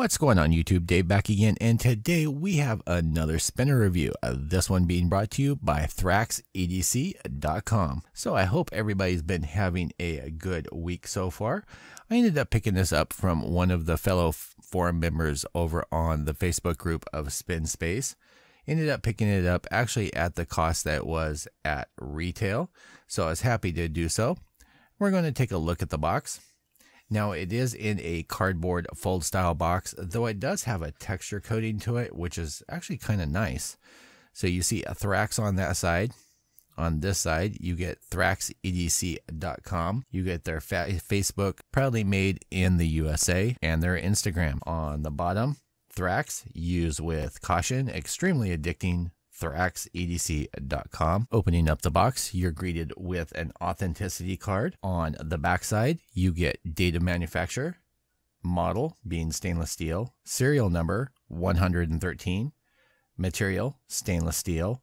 What's going on YouTube? Dave back again and today we have another spinner review. Uh, this one being brought to you by ThraxxEDC.com. So I hope everybody's been having a good week so far. I ended up picking this up from one of the fellow forum members over on the Facebook group of Spin Space. Ended up picking it up actually at the cost that was at retail. So I was happy to do so. We're going to take a look at the box. Now it is in a cardboard fold style box, though it does have a texture coating to it, which is actually kind of nice. So you see a Thraxx on that side. On this side, you get thraxxedc.com. You get their Facebook, proudly made in the USA, and their Instagram. On the bottom, Thraxx, use with caution, extremely addicting, thraxxedc.com. Opening up the box, you're greeted with an authenticity card. On the backside, you get date of manufacturer, model being stainless steel, serial number 113, material stainless steel,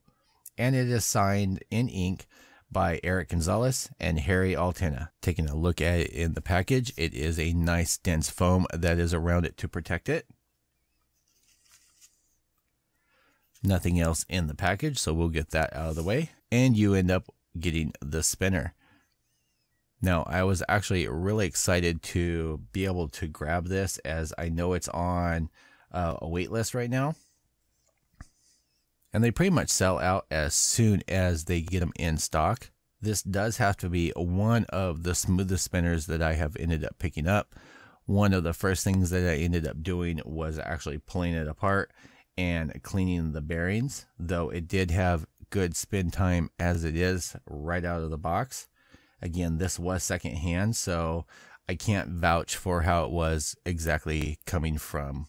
and it is signed in ink by Eric Gonzalez and Harry Altena. Taking a look at it in the package, it is a nice dense foam that is around it to protect it. Nothing else in the package, so we'll get that out of the way. And you end up getting the spinner. Now, I was actually really excited to be able to grab this as I know it's on uh, a wait list right now. And they pretty much sell out as soon as they get them in stock. This does have to be one of the smoothest spinners that I have ended up picking up. One of the first things that I ended up doing was actually pulling it apart and cleaning the bearings, though it did have good spin time as it is right out of the box. Again, this was secondhand, so I can't vouch for how it was exactly coming from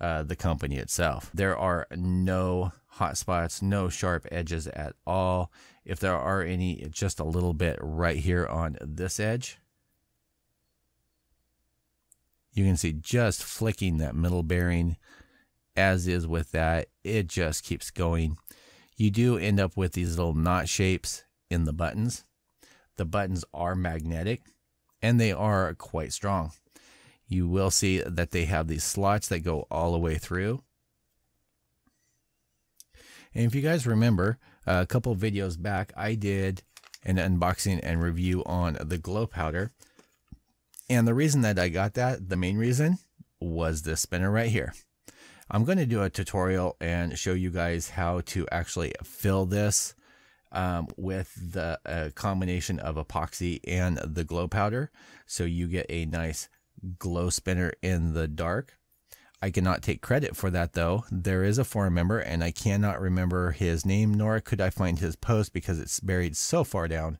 uh, the company itself. There are no hot spots, no sharp edges at all. If there are any, just a little bit right here on this edge. You can see just flicking that middle bearing as is with that, it just keeps going. You do end up with these little knot shapes in the buttons. The buttons are magnetic and they are quite strong. You will see that they have these slots that go all the way through. And if you guys remember, a couple videos back, I did an unboxing and review on the glow powder. And the reason that I got that, the main reason, was this spinner right here. I'm going to do a tutorial and show you guys how to actually fill this um, with the uh, combination of epoxy and the glow powder. So you get a nice glow spinner in the dark. I cannot take credit for that though. There is a forum member and I cannot remember his name nor could I find his post because it's buried so far down.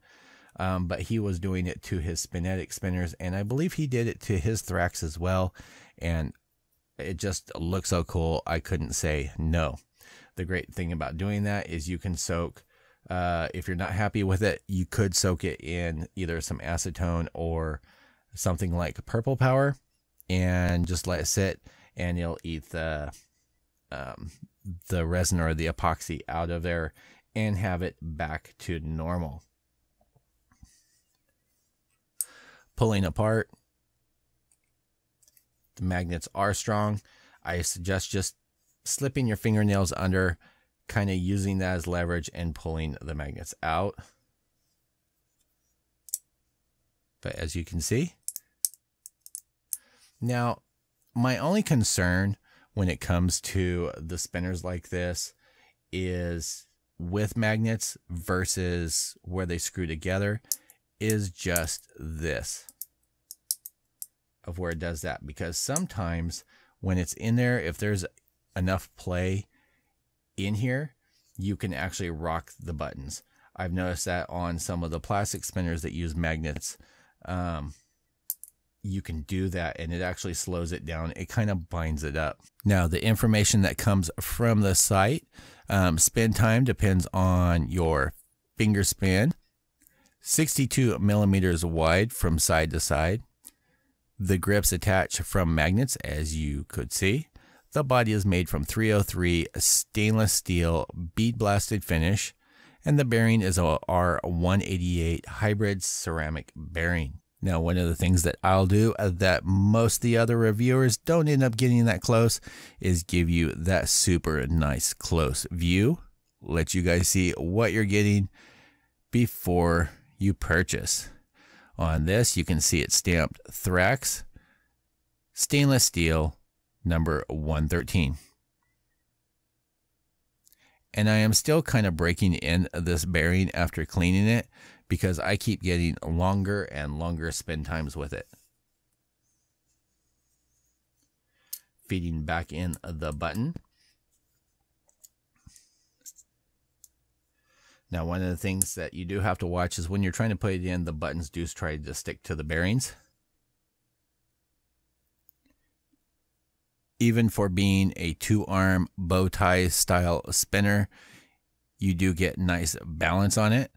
Um, but he was doing it to his spinetic spinners and I believe he did it to his Thraxx as well. And it just looks so cool. I couldn't say no. The great thing about doing that is you can soak. Uh, if you're not happy with it, you could soak it in either some acetone or something like purple power, and just let it sit, and you'll eat the um, the resin or the epoxy out of there, and have it back to normal. Pulling apart, the magnets are strong. I suggest just slipping your fingernails under, kind of using that as leverage and pulling the magnets out. But as you can see, now my only concern when it comes to the spinners like this is with magnets versus where they screw together is just this of where it does that because sometimes when it's in there, if there's enough play in here, you can actually rock the buttons. I've noticed that on some of the plastic spinners that use magnets. Um, you can do that and it actually slows it down. It kind of binds it up. Now, the information that comes from the site, um, spin time depends on your finger spin. 62 millimeters wide from side to side. The grips attach from magnets, as you could see. The body is made from 303 stainless steel bead blasted finish, and the bearing is a R188 hybrid ceramic bearing. Now, one of the things that I'll do that most of the other reviewers don't end up getting that close is give you that super nice close view. Let you guys see what you're getting before you purchase. On this, you can see it stamped Thraxx stainless steel number 113. And I am still kind of breaking in this bearing after cleaning it because I keep getting longer and longer spin times with it. Feeding back in the button. Now, one of the things that you do have to watch is when you're trying to put it in, the buttons do try to stick to the bearings. Even for being a two arm bow tie style spinner, you do get nice balance on it.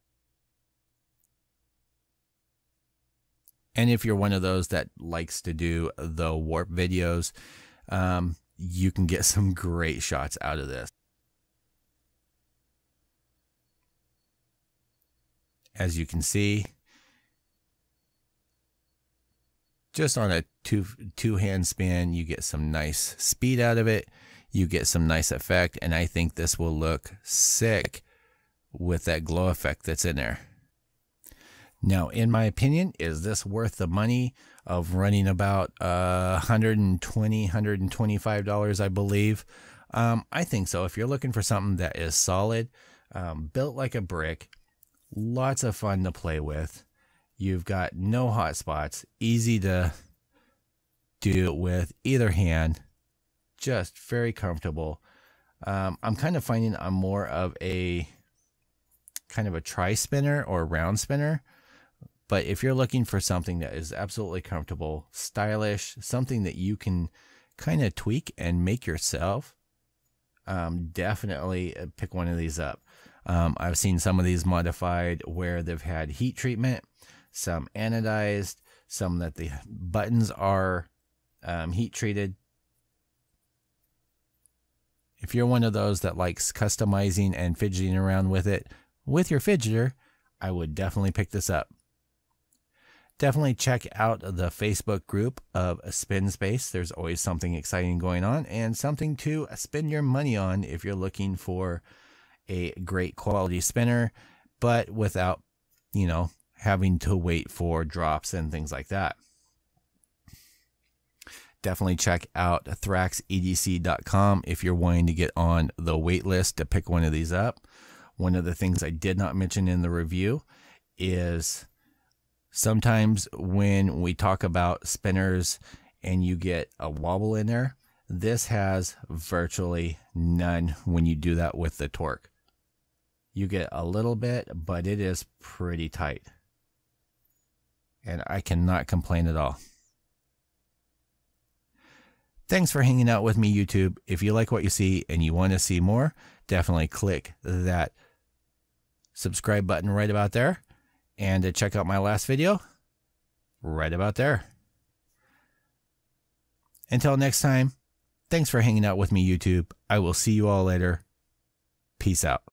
And if you're one of those that likes to do the warp videos, um, you can get some great shots out of this. As you can see, just on a two two hand spin, you get some nice speed out of it. You get some nice effect, and I think this will look sick with that glow effect that's in there. Now, in my opinion, is this worth the money of running about uh, 120 125 I believe. Um, I think so. If you're looking for something that is solid, um, built like a brick, lots of fun to play with. You've got no hot spots, easy to do it with either hand, just very comfortable. Um, I'm kind of finding I'm more of a kind of a tri spinner or round spinner. But if you're looking for something that is absolutely comfortable, stylish, something that you can kind of tweak and make yourself, um, definitely uh, pick one of these up. Um, I've seen some of these modified where they've had heat treatment, some anodized, some that the buttons are um, heat treated. If you're one of those that likes customizing and fidgeting around with it with your fidgeter, I would definitely pick this up definitely check out the Facebook group of Spin Space. There's always something exciting going on and something to spend your money on if you're looking for a great quality spinner, but without, you know, having to wait for drops and things like that. Definitely check out thraxxedc.com if you're wanting to get on the wait list to pick one of these up. One of the things I did not mention in the review is Sometimes when we talk about spinners and you get a wobble in there, this has virtually none when you do that with the torque. You get a little bit, but it is pretty tight. And I cannot complain at all. Thanks for hanging out with me, YouTube. If you like what you see and you want to see more, definitely click that subscribe button right about there and to check out my last video right about there. Until next time, thanks for hanging out with me, YouTube. I will see you all later. Peace out.